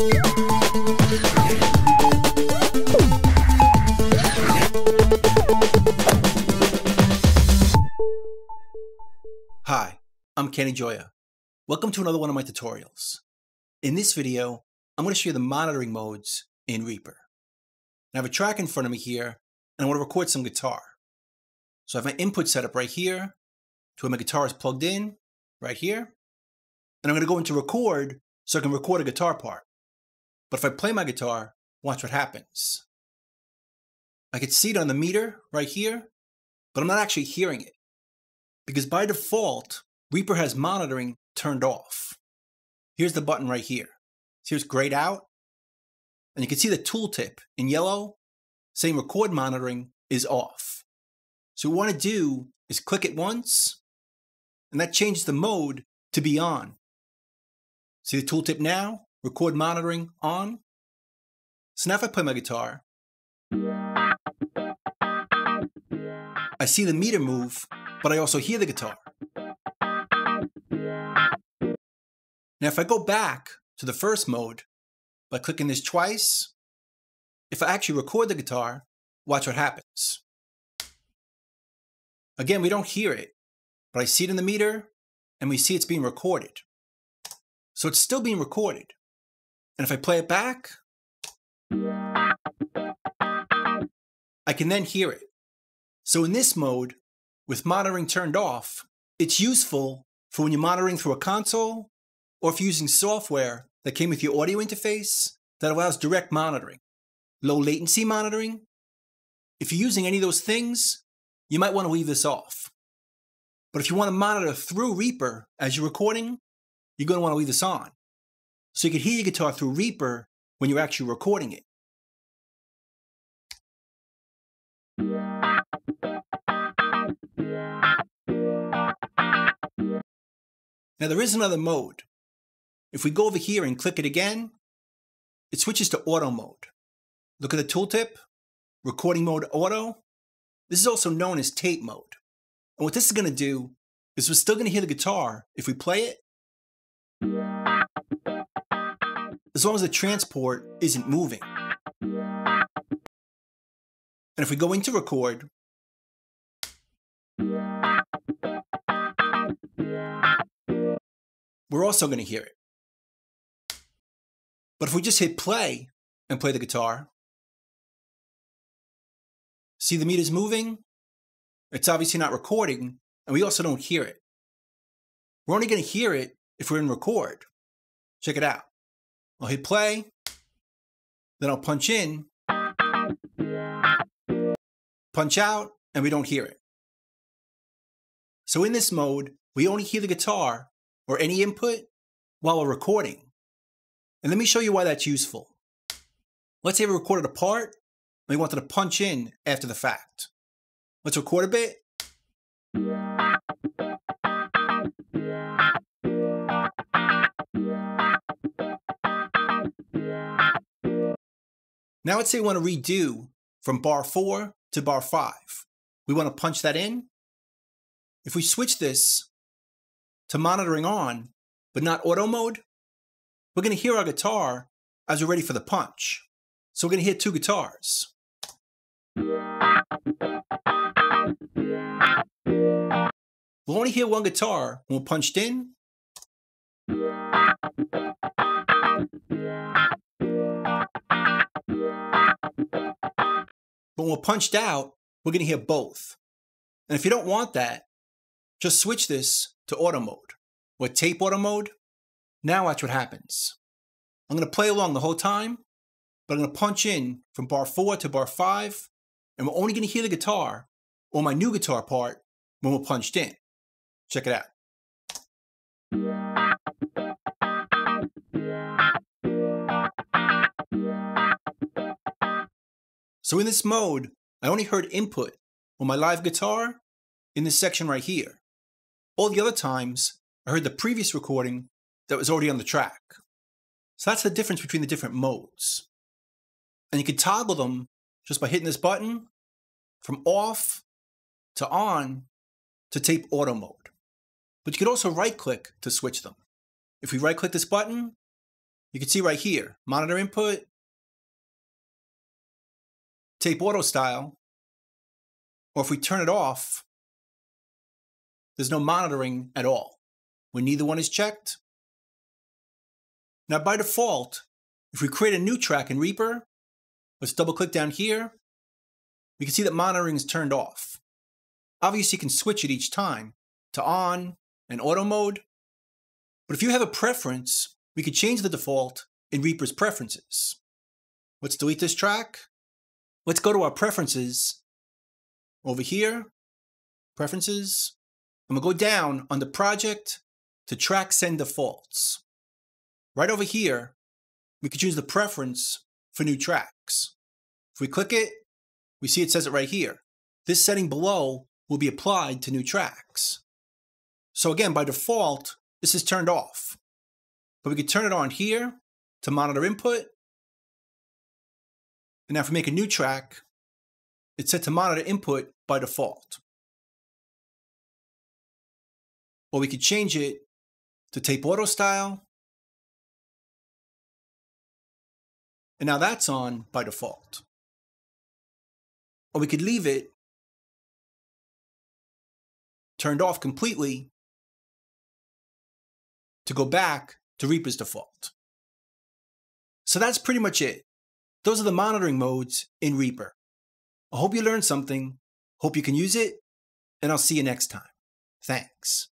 Hi, I'm Kenny Gioia. Welcome to another one of my tutorials. In this video, I'm going to show you the monitoring modes in Reaper. I have a track in front of me here, and I want to record some guitar. So I have my input set up right here, to where my guitar is plugged in, right here. And I'm going to go into record so I can record a guitar part. But if I play my guitar, watch what happens. I can see it on the meter right here, but I'm not actually hearing it. Because by default, Reaper has monitoring turned off. Here's the button right here. So here's grayed out. And you can see the tooltip in yellow saying record monitoring is off. So what we want to do is click it once, and that changes the mode to be on. See the tooltip now? Record monitoring on. So now if I play my guitar, I see the meter move, but I also hear the guitar. Now if I go back to the first mode by clicking this twice, if I actually record the guitar, watch what happens. Again, we don't hear it, but I see it in the meter and we see it's being recorded. So it's still being recorded. And if I play it back, I can then hear it. So in this mode, with monitoring turned off, it's useful for when you're monitoring through a console or if you're using software that came with your audio interface that allows direct monitoring, low latency monitoring. If you're using any of those things, you might want to leave this off. But if you want to monitor through Reaper as you're recording, you're going to want to leave this on. So you can hear your guitar through Reaper when you're actually recording it. Now there is another mode. If we go over here and click it again, it switches to auto mode. Look at the tooltip, recording mode auto. This is also known as tape mode. And what this is going to do is we're still going to hear the guitar if we play it, as long as the transport isn't moving. And if we go into record, we're also going to hear it. But if we just hit play and play the guitar, see the meter's moving? It's obviously not recording, and we also don't hear it. We're only going to hear it if we're in record. Check it out. I'll hit play, then I'll punch in, punch out, and we don't hear it. So in this mode, we only hear the guitar or any input while we're recording. And let me show you why that's useful. Let's say we recorded a part and we wanted to punch in after the fact. Let's record a bit. Now let's say we want to redo from bar 4 to bar 5. We want to punch that in. If we switch this to monitoring on, but not auto mode, we're going to hear our guitar as we're ready for the punch. So we're going to hear two guitars. We'll only hear one guitar when we're punched in. But when we're punched out, we're going to hear both. And if you don't want that, just switch this to auto mode or tape auto mode. Now watch what happens. I'm going to play along the whole time, but I'm going to punch in from bar 4 to bar 5, and we're only going to hear the guitar or my new guitar part when we're punched in. Check it out. So in this mode, I only heard input on my live guitar in this section right here. All the other times, I heard the previous recording that was already on the track. So that's the difference between the different modes. And you can toggle them just by hitting this button from off to on to tape auto mode. But you could also right click to switch them. If we right click this button, you can see right here, monitor input, tape auto style, or if we turn it off, there's no monitoring at all when neither one is checked. Now by default, if we create a new track in Reaper, let's double click down here, we can see that monitoring is turned off. Obviously you can switch it each time to on and auto mode, but if you have a preference, we could change the default in Reaper's preferences. Let's delete this track. Let's go to our preferences over here, preferences, and we'll go down on the project to track send defaults. Right over here, we could choose the preference for new tracks. If we click it, we see it says it right here. This setting below will be applied to new tracks. So again, by default, this is turned off. But we could turn it on here to monitor input. And now if we make a new track, it's set to monitor input by default. Or we could change it to tape auto style. And now that's on by default. Or we could leave it turned off completely to go back to Reaper's default. So that's pretty much it. Those are the monitoring modes in Reaper. I hope you learned something, hope you can use it, and I'll see you next time. Thanks.